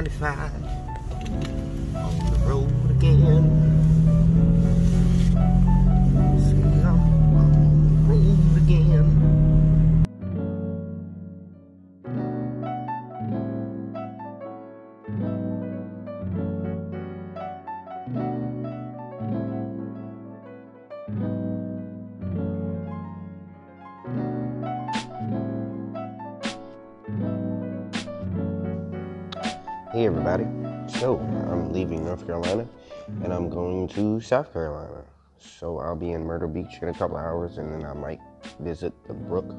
95 on the road again. Hey everybody. So I'm leaving North Carolina and I'm going to South Carolina. So I'll be in Myrtle Beach in a couple hours and then I might visit the Brook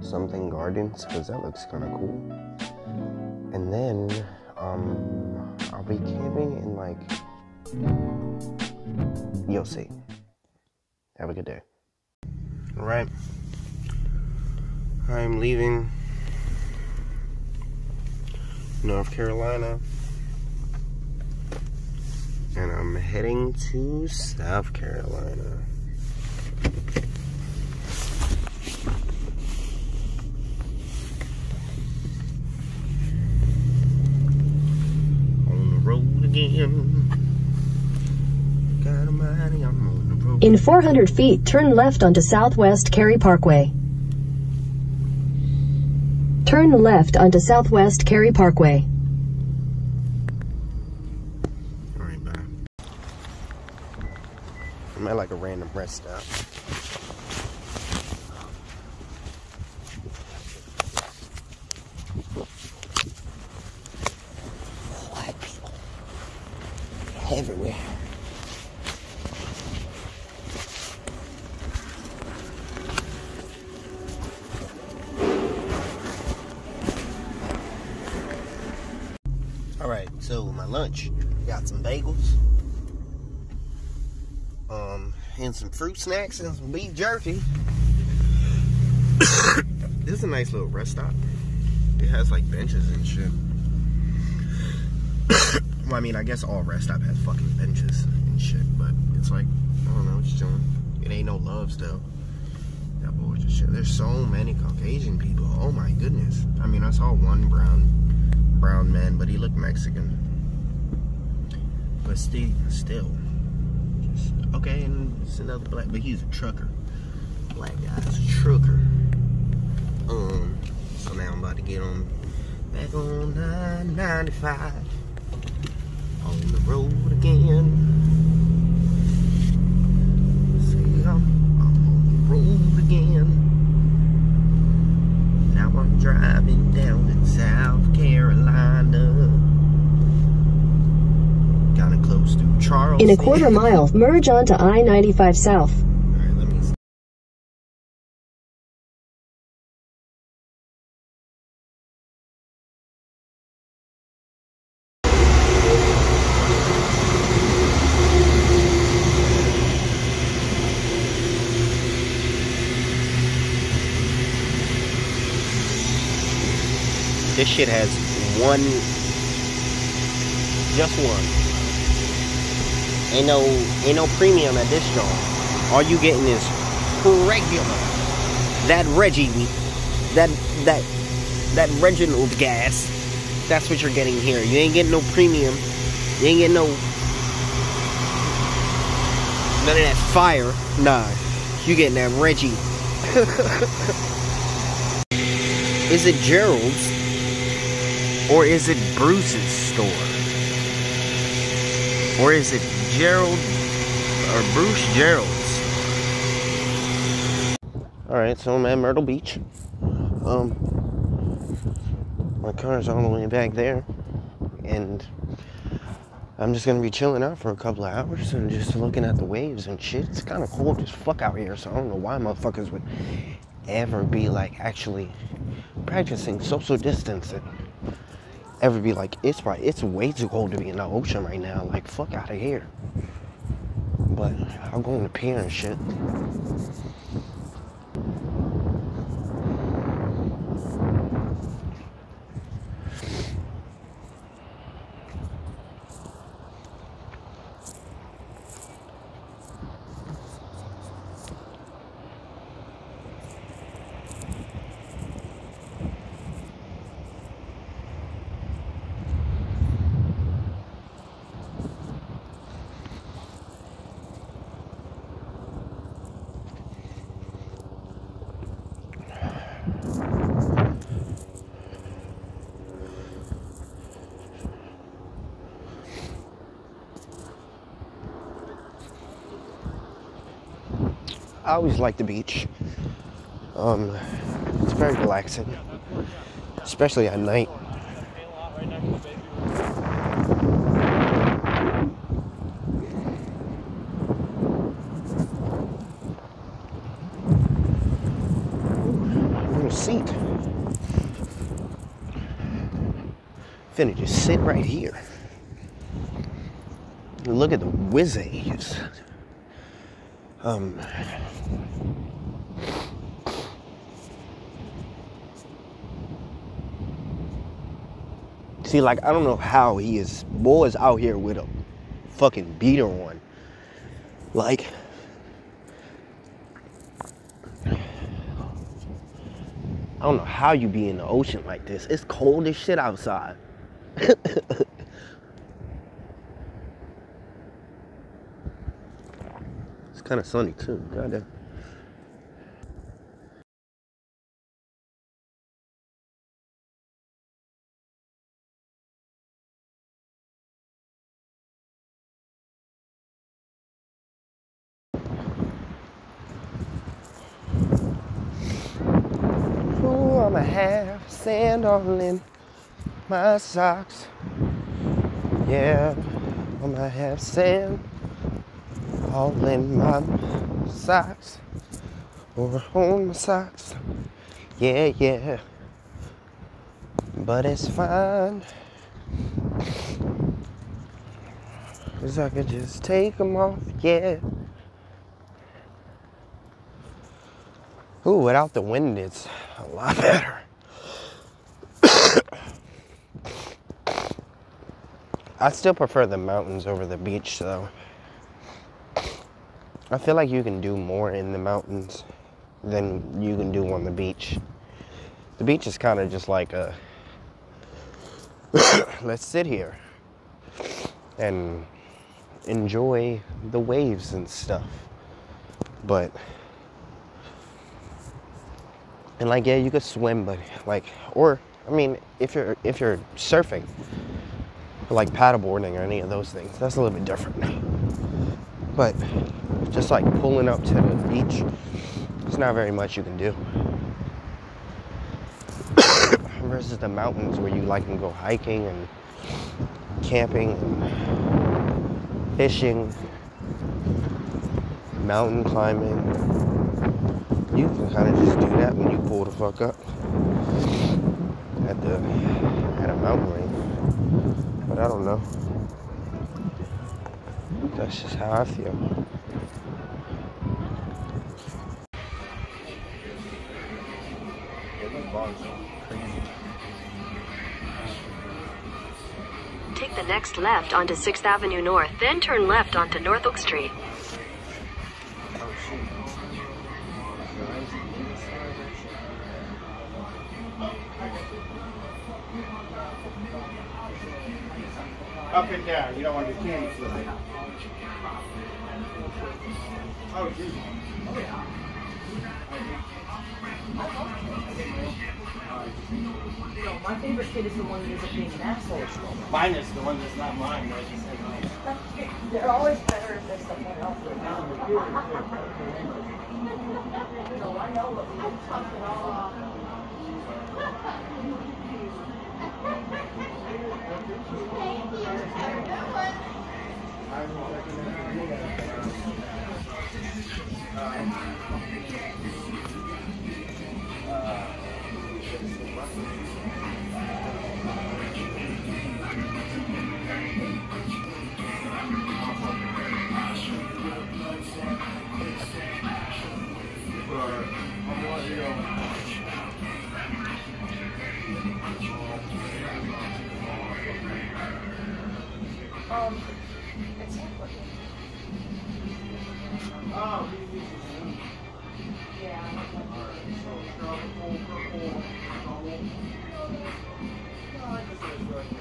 something gardens because that looks kind of cool. And then um I'll be camping in like you'll see. Have a good day. All right. I'm leaving North Carolina. And I'm heading to South Carolina. On the road again. The road. In 400 feet, turn left onto Southwest Cary Parkway. Turn left onto Southwest Cary Parkway. Alright, bye. I'm at like a random rest stop. Black people. Everywhere. All right, so my lunch got some bagels, um, and some fruit snacks and some beef jerky. this is a nice little rest stop. It has like benches and shit. well, I mean, I guess all rest stop has fucking benches and shit, but it's like I don't know, it's chilling. It ain't no love still. That boy just shit. There's so many Caucasian people. Oh my goodness. I mean, I saw one brown brown man, but he looked Mexican. But still, still, okay, and it's another black, but he's a trucker. Black guy's a trucker. Um, so now I'm about to get on back on 995 on the road again. See, I'm on the road again. Now I'm driving down in South Carolina. Kinda close to Charleston. In a quarter mile, merge onto I-95 South. This shit has one, just one. Ain't no, ain't no premium at this joint. All you getting is regular. That Reggie, that that that Reginald gas. That's what you're getting here. You ain't getting no premium. You ain't getting no none of that fire. Nah, you getting that Reggie. is it Gerald's or is it Bruce's store? Or is it Gerald or Bruce Gerald's? Alright, so I'm at Myrtle Beach. Um my car's all the way back there. And I'm just gonna be chilling out for a couple of hours and just looking at the waves and shit. It's kinda cold as fuck out here, so I don't know why motherfuckers would ever be like actually practicing social distancing ever be like, it's right, it's way too cold to be in the ocean right now. Like, fuck out of here. But I'll go in the and shit. I always like the beach. Um, it's very relaxing, especially at night. Little seat. Finna just sit right here. Look at the whiz Um, see, like, I don't know how he is. Boys out here with a fucking beater on. Like, I don't know how you be in the ocean like this. It's cold as shit outside. kind of sunny too. Goddamn. Ooh, I'ma have sand all in my socks. Yeah, I'ma have sand all in my socks or on my socks. Yeah, yeah. But it's fine. Cause I could just take them off, yeah. Ooh, without the wind, it's a lot better. I still prefer the mountains over the beach, though. I feel like you can do more in the mountains than you can do on the beach. The beach is kind of just like a let's sit here and enjoy the waves and stuff. But and like yeah, you could swim, but like or I mean, if you're if you're surfing, like paddleboarding or any of those things, that's a little bit different. But just like pulling up to the beach, there's not very much you can do. Versus the mountains where you like can go hiking and camping and fishing, mountain climbing. You can kind of just do that when you pull the fuck up at the at a mountain range. But I don't know. That's just how I feel. Take the next left onto 6th Avenue North, then turn left onto North Oak Street. Up and down. You don't want to do candy Oh, geez. Oh, yeah. My favorite kid is the one that ends up being an asshole. Mine is the one that's not mine, like you said. They're always better if there's someone else around. no, I know, but we talked it all off. Um,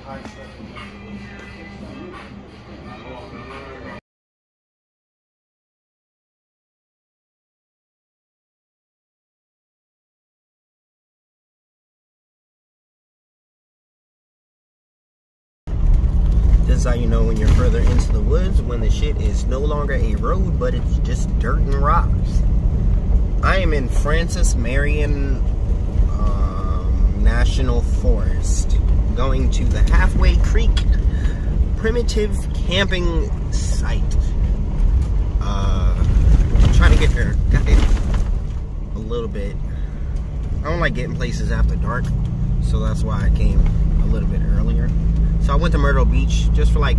This is how you know when you're further into the woods when the shit is no longer a road, but it's just dirt and rocks. I am in Francis Marion um, National Forest, going to the Halfway Creek Primitive Camping Site. Uh, trying to get there. A little bit. I don't like getting places after dark, so that's why I came a little bit earlier. So I went to Myrtle Beach just for like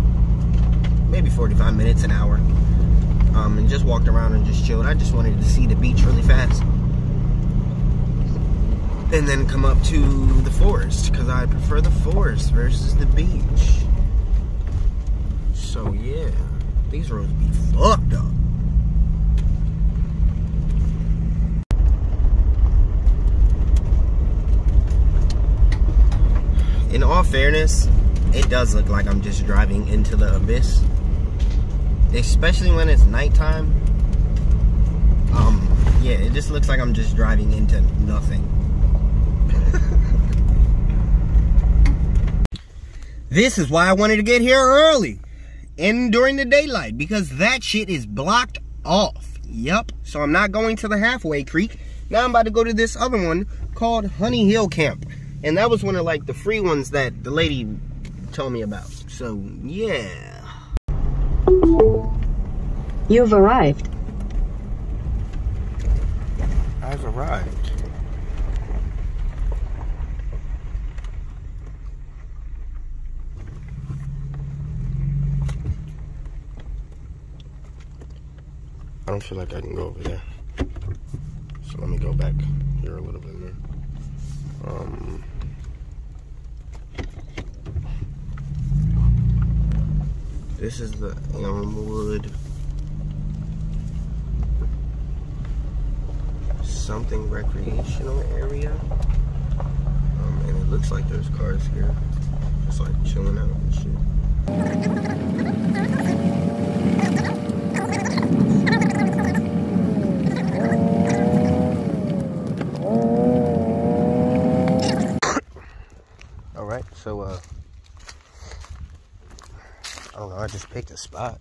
maybe 45 minutes, an hour um, and just walked around and just chilled. I just wanted to see the beach really fast. And then come up to the forest, because I prefer the forest versus the beach. So yeah, these roads be fucked up. In all fairness, it does look like I'm just driving into the abyss especially when it's nighttime. Um, yeah, it just looks like I'm just driving into nothing. This is why I wanted to get here early and during the daylight because that shit is blocked off. Yep. So I'm not going to the halfway creek. Now I'm about to go to this other one called Honey Hill Camp. And that was one of like the free ones that the lady told me about. So yeah. You've arrived. I've arrived. I don't feel like I can go over there. So let me go back here a little bit more. Um, this is the Elmwood something recreational area. Um, and it looks like there's cars here. Just like chilling out and shit. Alright, so uh I don't know, I just picked a spot.